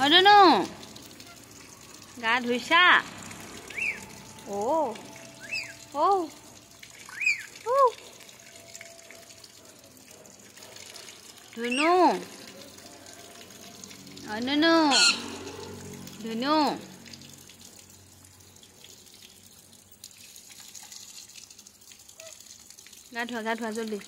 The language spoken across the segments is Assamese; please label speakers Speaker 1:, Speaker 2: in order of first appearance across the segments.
Speaker 1: অ ধুনু গা ধুইছা? অ ধুনু। অ ধুনু ধুনু। গা ধোৱা গা ধোৱা জলদি।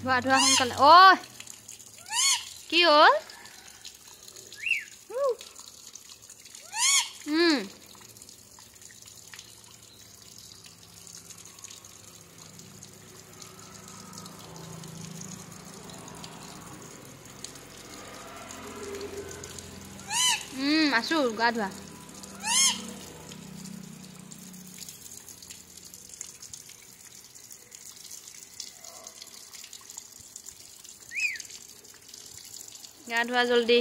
Speaker 1: ধোৱা ধোৱা সোনকালে। ঐ কি হ'ল? আছো গা ধোৱা। গা ধোৱা জলদি।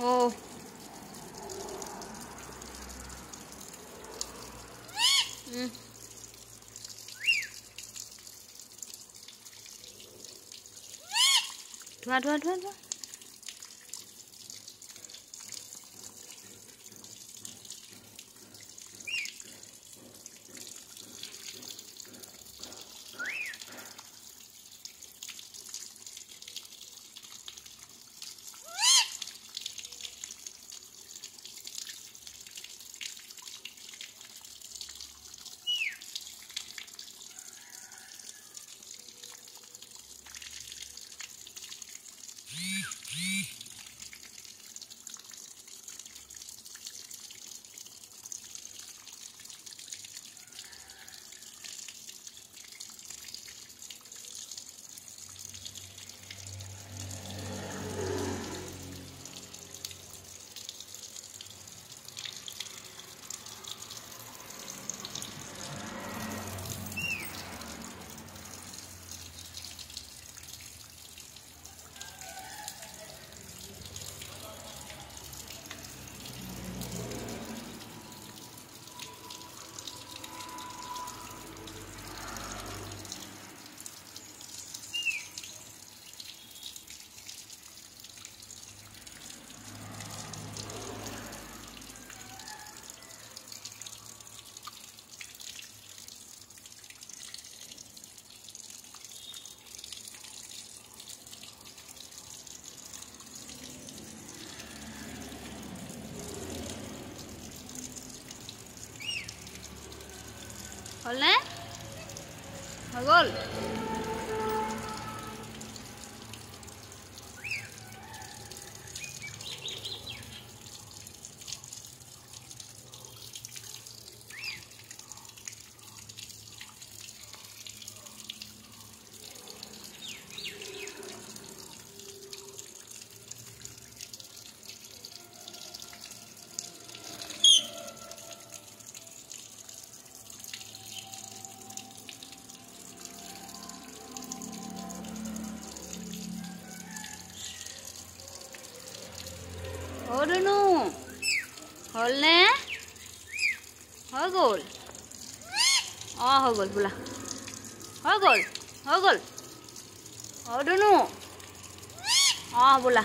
Speaker 1: অ ধোৱা ধোৱা ধোৱা ধোৱা। Yeah. হ'লনে হৈ গ'ল। অ ধুনু হ'লনে হৈ গ'ল অঁ হৈ গ'ল বোলা হৈ গ'ল হৈ গ'ল অ ধুনু অঁ বোলা